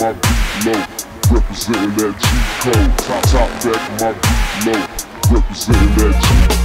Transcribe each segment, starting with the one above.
my beat low, representing that G code. Top, top back, my beat low, representing that G code.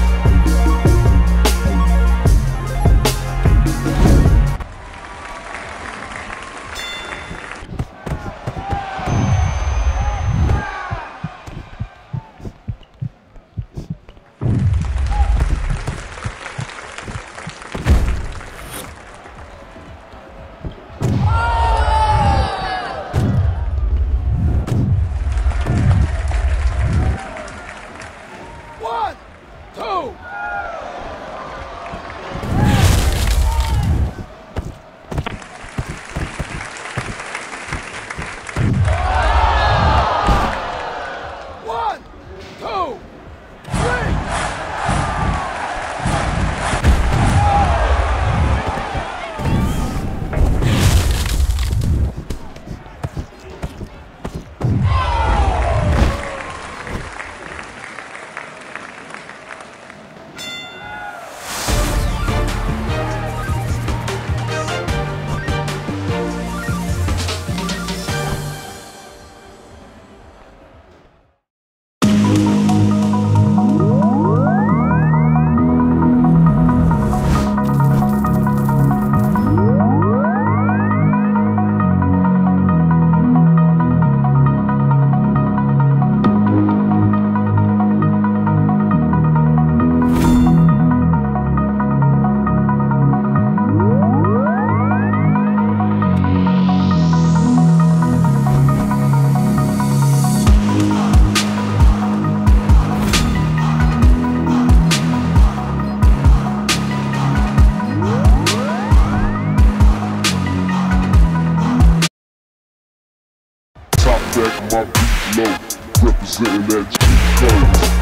My beat low, representing that G